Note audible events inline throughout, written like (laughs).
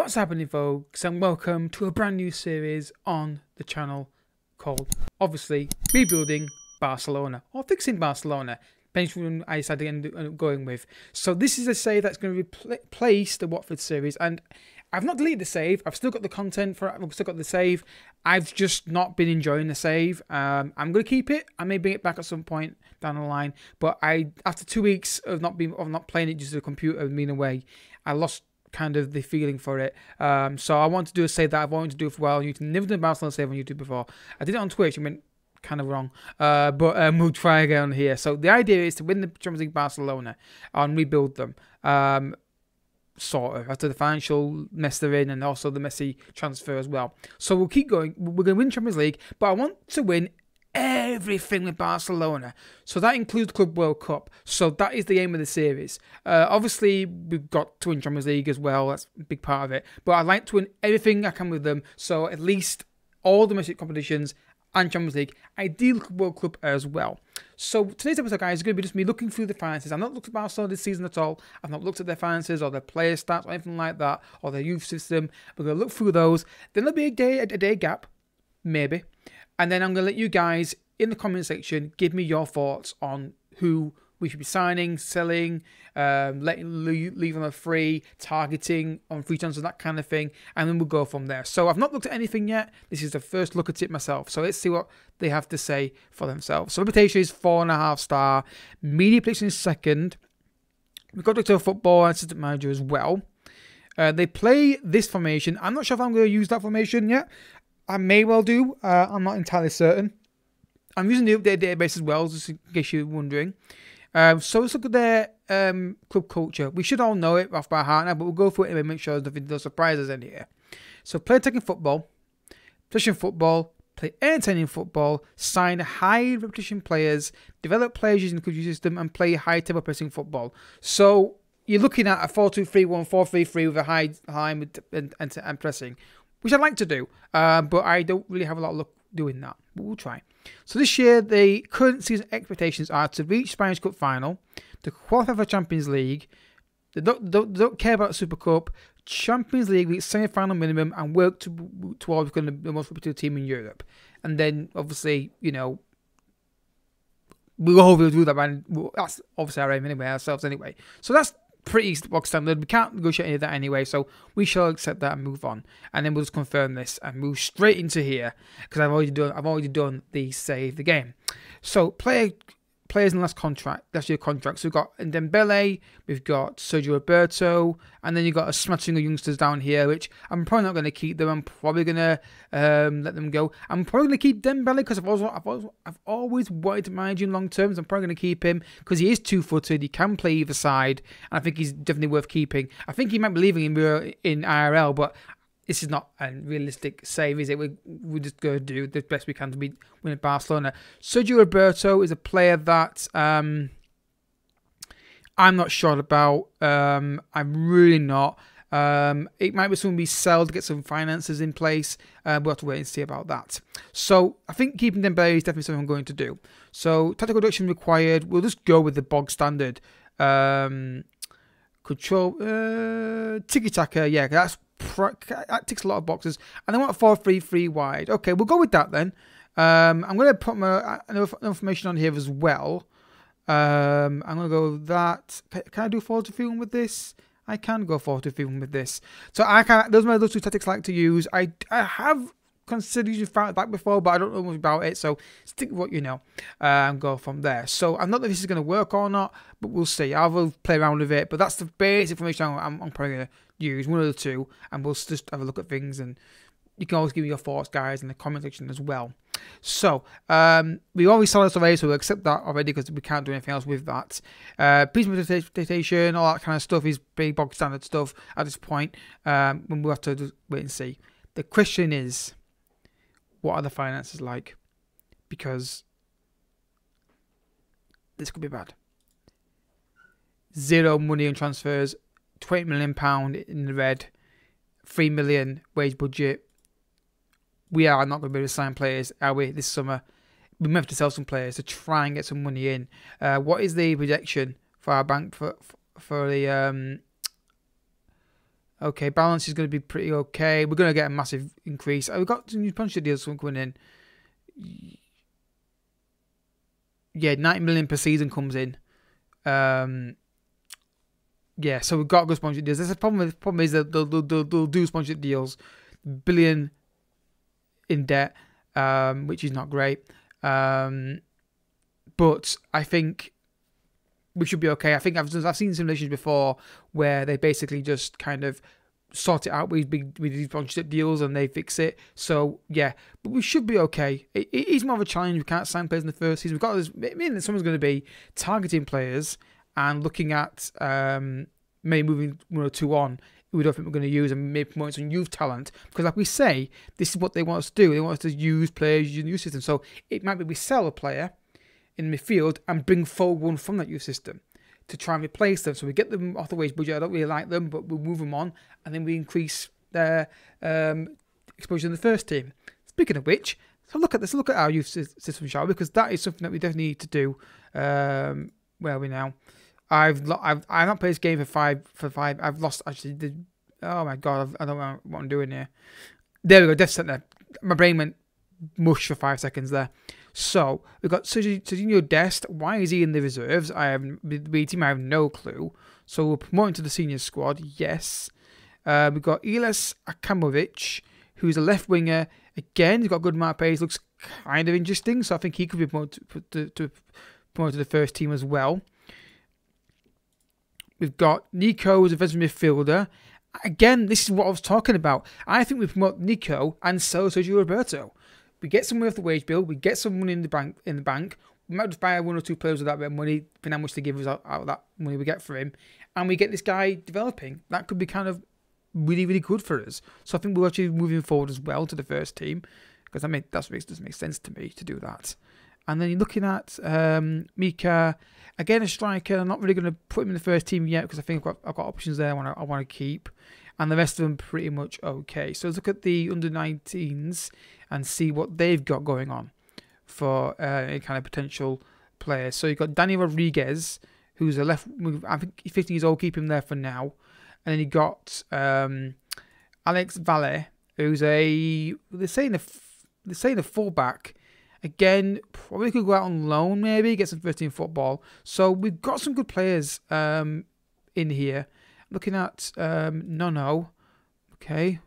What's happening, folks, and welcome to a brand new series on the channel called, obviously, Rebuilding Barcelona or Fixing Barcelona. Depends on I decided to end up going with. So this is a save that's going to replace the Watford series, and I've not deleted the save. I've still got the content for it. I've still got the save. I've just not been enjoying the save. Um, I'm going to keep it. I may bring it back at some point down the line. But I, after two weeks of not being of not playing it just the computer being away, I lost kind of the feeling for it. Um, so I want to do a save that I've wanted to do for a while on YouTube. Never done a Barcelona save on YouTube before. I did it on Twitch. I went kind of wrong. Uh, but um, we'll try again here. So the idea is to win the Champions League Barcelona and rebuild them. Um, sort of after the financial mess they're in and also the messy transfer as well. So we'll keep going. We're going to win Champions League, but I want to win everything with Barcelona. So that includes Club World Cup. So that is the aim of the series. Uh, obviously, we've got to win Champions League as well. That's a big part of it. But I'd like to win everything I can with them. So at least all domestic competitions and Champions League, ideal World Cup as well. So today's episode, guys, is going to be just me looking through the finances. I've not looked at Barcelona this season at all. I've not looked at their finances or their player stats or anything like that, or their youth system. We're going to look through those. Then there'll be a day, a day gap, maybe, and then I'm going to let you guys in the comment section give me your thoughts on who we should be signing, selling, um, letting leave them a free, targeting on free transfers, that kind of thing, and then we'll go from there. So I've not looked at anything yet. This is the first look at it myself. So let's see what they have to say for themselves. So reputation is four and a half star. Media prediction is second. We've got Director of Football and Assistant Manager as well. Uh, they play this formation. I'm not sure if I'm going to use that formation yet. I may well do. Uh, I'm not entirely certain. I'm using the update database as well, just in case you're wondering. Um, so let's look at their um, club culture. We should all know it off by heart now, but we'll go through it and make sure nothing does surprises in here. So play attacking football, position football, play entertaining football, sign high repetition players, develop players using the computer system, and play high tempo pressing football. So you're looking at a 4-2-3-1, 4-3-3 with a high high and, and, and pressing, which I'd like to do, uh, but I don't really have a lot of luck doing that. But we'll try. So this year, the current season expectations are to reach Spanish Cup final, to qualify for Champions League. They don't, don't, don't care about Super Cup, Champions League reach semi-final minimum, and work to, towards becoming the most reputable team in Europe. And then, obviously, you know, we'll hopefully do that. Man, that's obviously our aim anyway, ourselves anyway. So that's pretty bog standard. We can't negotiate any of that anyway, so we shall accept that and move on. And then we'll just confirm this and move straight into here because I've already done I've already done the save the game. So player players in the last contract. That's your contract. So we've got Dembele, we've got Sergio Roberto, and then you've got a smattering of youngsters down here, which I'm probably not going to keep them. I'm probably going to um, let them go. I'm probably going to keep Dembele because I've, always, I've, always, I've always wanted to manage him long term. So I'm probably going to keep him because he is two footed. He can play either side, and I think he's definitely worth keeping. I think he might be leaving in, in IRL, but this is not a realistic save, is it? We we just to do the best we can to beat win at Barcelona. Sergio Roberto is a player that um, I'm not sure about. Um, I'm really not. Um, it might be someone we sell to get some finances in place. Uh, we'll have to wait and see about that. So I think keeping Dembele is definitely something I'm going to do. So tactical reduction required. We'll just go with the bog standard. Um, control uh, tiki taka. Yeah, that's that ticks a lot of boxes. And I want a 4-3-3 wide. Okay, we'll go with that then. Um, I'm going to put my information on here as well. Um, I'm going to go that. Can, I do 4-3-1 with this? I can go 4-3-1 with this. So I can. Those are my those two tactics I like to use. I I have considered using Fight Back before, but I don't know much about it, so stick with what you know uh, and go from there. So I'm not that this is going to work or not, but we'll see. I'll play around with it, but that's the basic information I'm, I'm probably going to use, one of the two, and we'll just have a look at things and you can always give me your thoughts, guys, in the comment section as well. So, um, we always saw this already, so we'll accept that already because we can't do anything else with that. Uh, piece meditation, all that kind of stuff is big bog standard stuff at this point. Um, when we'll have to wait and see. The question is, what are the finances like? Because this could be bad. Zero money on transfers, twenty million pound in the red, three million wage budget. We are not going to be able to sign players, are we, this summer? We may have to sell some players to try and get some money in. Uh, what is the projection for our bank for for the um, Okay, balance is going to be pretty okay. We're going to get a massive increase. Oh, we've got some new sponsorship deals coming in. Yeah, 90 million per season comes in. Um, yeah, so we've got good sponsorship deals. There's a problem. The problem is that they'll, they'll, they'll do sponsorship deals, billion in debt, um, which is not great. Um, but I think we should be okay. I think I've I've seen simulations before where they basically just kind of sort it out with big with these sponsorship deals and they fix it. So yeah, but we should be okay. It, it is more of a challenge. We can't sign players in the first season. We've got this. I mean, someone's going to be targeting players and looking at um, maybe moving one or two on. We don't think we're going to use and maybe promote some youth talent because, like we say, this is what they want us to do. They want us to use players using the youth system. So it might be we sell a player in midfield and bring forward one from that youth system to try and replace them. So we get them off the wage budget. I don't really like them, but we'll move them on, and then we increase their um, exposure in the first team. Speaking of which, so look at this. Look at our youth system, shall we? Because that is something that we definitely need to do. Um, where are we now? I've I've I've not played this game for five for five. I've lost actually. The, oh my god! I've, I do not know what I'm doing here. There we go. Death center. My brain went mush for five seconds there. So we've got Sergiño Dest. Why is he in the reserves? I have the team. I have no clue. So we're promoting to the senior squad. Yes. Uh, we've got Ilas Akamovic, who's a left winger. Again, he's got good map pace. Looks kind of interesting. So I think he could be promoted to, to, promoted to the first team as well. We've got Nico as a defensive midfielder. Again, this is what I was talking about. I think we promote Nico and sell Sergio Roberto we get some money off the wage bill, we get some money in the bank in the bank. We might just buy one or two players with that bit of money, depending how much they give us out, out of that money we get for him, and we get this guy developing. That could be kind of really, really good for us. So I think we're actually moving forward as well to the first team because I mean that makes doesn't make sense to me to do that. And then you're looking at um, Mika again, a striker. I'm not really going to put him in the first team yet because I think I've got I've got options there. I want to I want to keep and the rest of them pretty much okay. So let's look at the under 19s and see what they've got going on for uh, any kind of potential players. So you've got Danny Rodriguez, who's a left, I think 15 years old, keep him there for now. And then you got um, Alex Valle, who's a, they're saying a, they're saying a fullback. Again, probably could go out on loan, maybe get some 15 football. So we've got some good players um, in here. Looking at um, Nono, okay.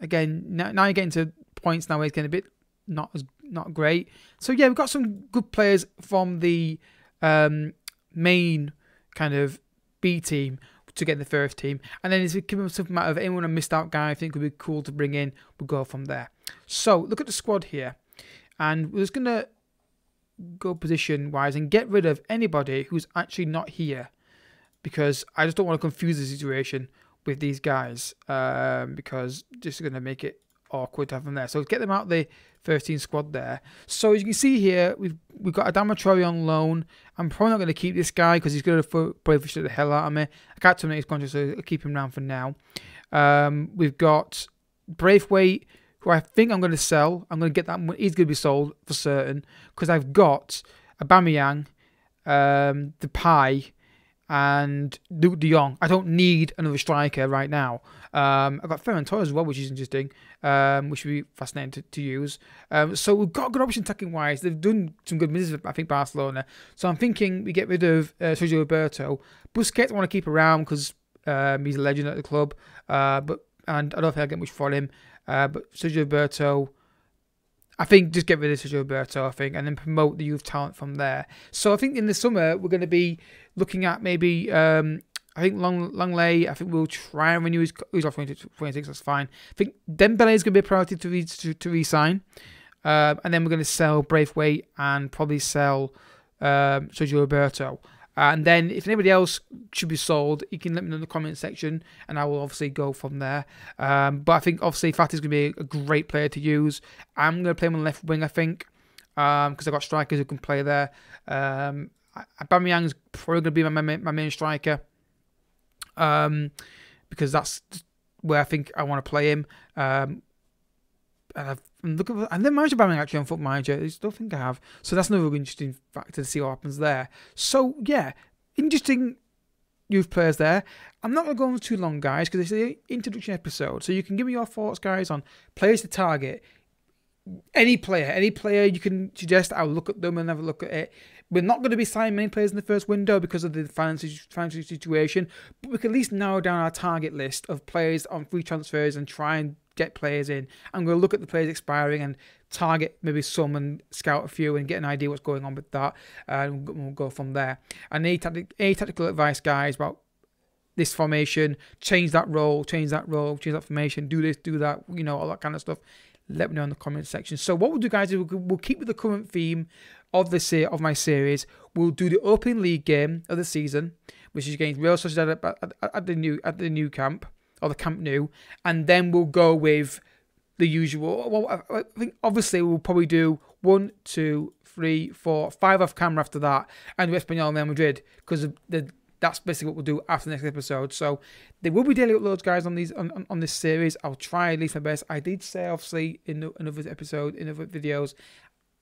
Again, now, now you're getting to points now. where It's getting a bit not as not great. So yeah, we've got some good players from the um, main kind of B team to get in the first team, and then it's a something matter of anyone a missed out guy I think would be cool to bring in. We'll go from there. So look at the squad here, and we're just gonna go position wise and get rid of anybody who's actually not here because I just don't want to confuse the situation with these guys um, because this is going to make it awkward to have them there. So get them out the 13 squad there. So as you can see here, we've we've got Adama Traore on loan. I'm probably not going to keep this guy because he's going to probably fish the hell out of me. I can't terminate his contract, so I'll keep him around for now. Um, we've got Braithwaite, who I think I'm going to sell. I'm going to get that. He's going to be sold for certain because I've got Aubameyang, um, Depay, and Luuk de Jong. I don't need another striker right now. Um, I've got Ferran Torres as well, which is interesting, um, which would be fascinating to, to use. Um, so we've got a good option attacking wise. They've done some good business, I think, Barcelona. So I'm thinking we get rid of uh, Sergio Roberto. Busquets I want to keep around because um, he's a legend at the club, uh, but and I don't think I'll get much for him. Uh, but Sergio Roberto. I think just get rid of Sergio Roberto, I think, and then promote the youth talent from there. So I think in the summer we're going to be looking at maybe um, I think Long Lenglet, I think we'll try and renew his, his offer 26, that's fine. I think Dembele is going to be a priority to, re, to, to re-sign. Uh, and then we're going to sell Braithwaite and probably sell um, Sergio Roberto. And then if anybody else should be sold, you can let me know in the comment section, and I will obviously go from there. Um, but I think obviously Fati is going to be a great player to use. I'm going to play him on the left wing, I think, because um, I've got strikers who can play there. Um, Aubameyang's probably going to be my, my, my main striker um, because that's where I think I want to play him. Um, and I've and then managed Aubameyang actually on Foot Manager. I don't think I have. So that's another interesting factor to see what happens there. So yeah, interesting youth players there. I'm not going to go on too long, guys, because it's the introduction episode. So you can give me your thoughts, guys, on players to target. Any player, any player you can suggest, I'll look at them and have a look at it. We're not going to be signing many players in the first window because of the financial situation, but we can at least narrow down our target list of players on free transfers and try and get players in. I'm going to look at the players expiring and target maybe some and scout a few and get an idea what's going on with that, and we'll go from there. I need any tactical advice, guys, about this formation, change that role, change that role, change that formation, do this, do that, you know, all that kind of stuff. Let me know in the comment section. So what we'll do, guys, is we'll, keep with the current theme of this of my series. We'll do the opening league game of the season, which is against Real Sociedad at, at, at the new at the Nou Camp or the Camp Nou, and then we'll go with the usual. Well, I think obviously we'll probably do one, two, three, four, five off camera after that, and with Espanyol and Real Madrid because that's basically what we'll do after the next episode. So there will be daily uploads, guys, on these on, on, on this series. I'll try at least my best. I did say obviously in another episode, in other videos,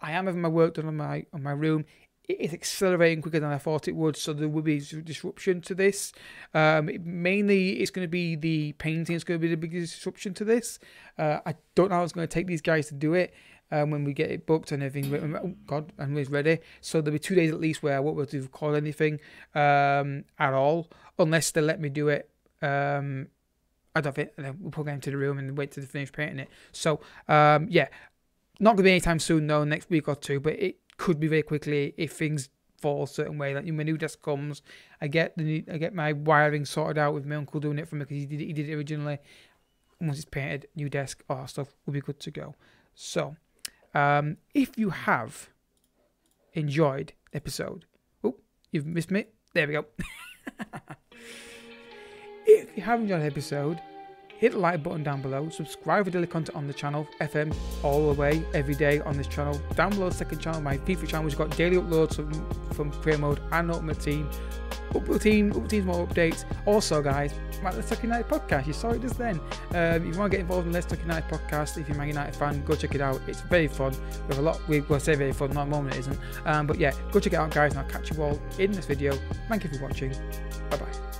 I am having my work done on my on my room. It is accelerating quicker than I thought it would, so there will be disruption to this. Um, mainly, it's going to be the painting. It's going to be the biggest disruption to this. Uh, I don't know how it's going to take these guys to do it um, when we get it booked and everything. Oh God, and it's ready. So there'll be two days at least where I won't be able to record anything um, at all, unless they let me do it. Um, I don't think we'll put them into the room and wait to finish painting it. So um, yeah, not gonna be anytime soon though, next week or two, but it could be very quickly if things fall a certain way. Like my new desk comes, I get the new, I get my wiring sorted out with my uncle doing it for me because he did it, he did it originally. Once it's painted, new desk, all stuff will be good to go. So um, if you have enjoyed the episode, oh, you've missed me. There we go. (laughs) if you have enjoyed the episode, hit the like button down below, subscribe for daily content on the channel, FM all the way, every day on this channel. Down below second channel, my FIFA channel, which got daily uploads from, from Career Mode and Ultimate Team. Ultimate Team, Ultimate Team's more updates. Also, guys, Let's Talk United podcast. You saw it just then. Um, if you want to get involved in Let's Talk United podcast, if you're a Man United fan, go check it out. It's very fun. We have a lot, we will say very fun, not a moment it isn't. Um, but yeah, go check it out, guys, and I'll catch you all in this video. Thank you for watching. Bye bye.